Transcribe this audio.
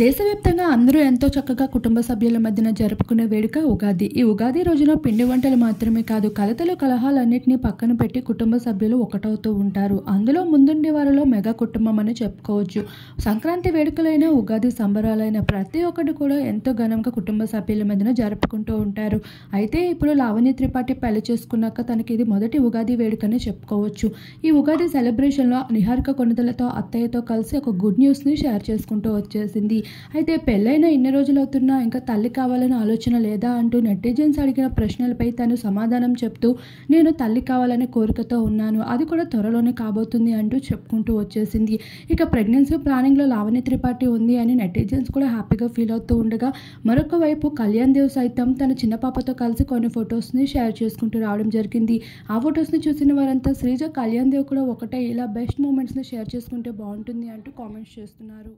దేశవ్యాప్తంగా అందరూ ఎంతో చక్కగా కుటుంబ సభ్యుల మధ్యన జరుపుకునే వేడుక ఉగాది. ఈ ఉగాది రోజున పిండి వంటలు మాత్రమే కాదు కలతలు కలహాలన్నింటినీ పక్కన పెట్టి కుటుంబ సభ్యులు ఒకటవుతూ ఉంటారు. అందులో ముందుండే వారిలో మెగా కుటుంబం అని చెప్పుకోవచ్చు. సంక్రాంతి వేడుకలైన ఉగాది సంబరాలైన ప్రతి ఒక్కటి కూడా ఎంతో ఘనంగా కుటుంబ సభ్యుల మధ్యన జరుపుకుంటూ ఉంటారు. అయితే ఇప్పుడు లావణ్య త్రిపాఠి పెళ్ళి చేసుకున్నాక తనకి ఇది మొదటి ఉగాది వేడుకని చెప్పుకోవచ్చు. ఈ ఉగాది సెలబ్రేషన్లో నిహారిక కొనుదలతో అత్తయ్యతో కలిసి ఒక గుడ్ న్యూస్ని షేర్ చేసుకుంటూ వచ్చేసింది. అయితే పెళ్ళైన ఎన్ని రోజులు అవుతున్నా ఇంకా తల్లి కావాలని ఆలోచన లేదా అంటూ నెటిజన్స్ అడిగిన ప్రశ్నలపై తను సమాధానం చెప్తూ నేను తల్లి కావాలనే కోరికతో ఉన్నాను అది కూడా త్వరలోనే కాబోతుంది అంటూ చెప్పుకుంటూ వచ్చేసింది. ఇక ప్రెగ్నెన్సీ ప్లానింగ్లో లావణ్య త్రిపాఠి ఉంది అని నెటిజన్స్ కూడా హ్యాపీగా ఫీల్ అవుతూ ఉండగా మరొక వైపు కళ్యాణ్ దేవ్ సైతం తన చిన్న పాపతో కలిసి కొన్ని ఫొటోస్ని షేర్ చేసుకుంటూ రావడం జరిగింది. ఆ ఫొటోస్ని చూసిన వారంతా శ్రీజ కళ్యాణ్ దేవ్ కూడా ఒకటే ఇలా బెస్ట్ మూమెంట్స్ని షేర్ చేసుకుంటే బాగుంటుంది అంటూ కామెంట్స్ చేస్తున్నారు.